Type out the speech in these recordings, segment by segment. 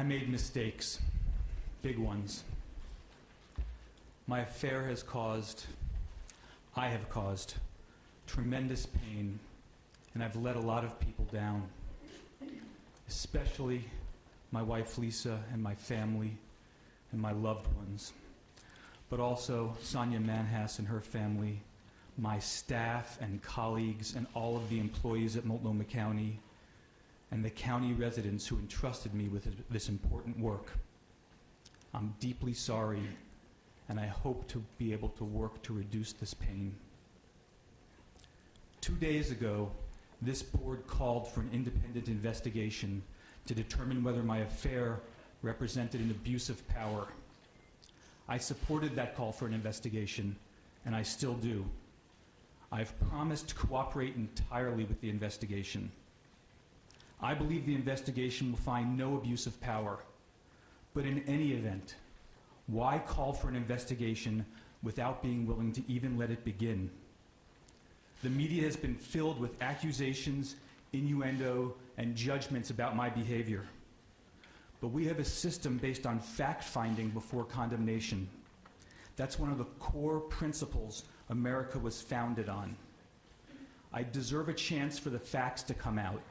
I made mistakes, big ones. My affair has caused, I have caused, tremendous pain, and I've let a lot of people down, especially my wife Lisa and my family and my loved ones, but also Sonia Manhas and her family, my staff and colleagues, and all of the employees at Multnomah County, and the county residents who entrusted me with this important work. I'm deeply sorry, and I hope to be able to work to reduce this pain. Two days ago, this board called for an independent investigation to determine whether my affair represented an abuse of power. I supported that call for an investigation, and I still do. I've promised to cooperate entirely with the investigation. I believe the investigation will find no abuse of power. But in any event, why call for an investigation without being willing to even let it begin? The media has been filled with accusations, innuendo, and judgments about my behavior. But we have a system based on fact finding before condemnation. That's one of the core principles America was founded on. I deserve a chance for the facts to come out,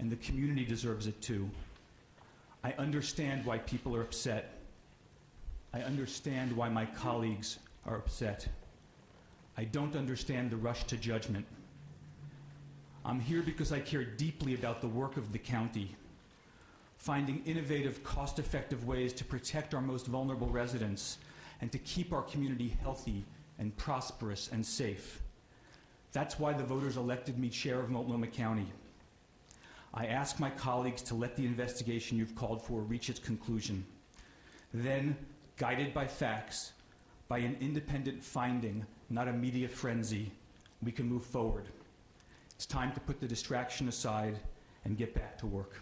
and the community deserves it too. I understand why people are upset. I understand why my colleagues are upset. I don't understand the rush to judgment. I'm here because I care deeply about the work of the county, finding innovative, cost effective ways to protect our most vulnerable residents and to keep our community healthy and prosperous and safe. That's why the voters elected me chair of Multnomah County. I ask my colleagues to let the investigation you've called for reach its conclusion. Then, guided by facts, by an independent finding, not a media frenzy, we can move forward. It's time to put the distraction aside and get back to work.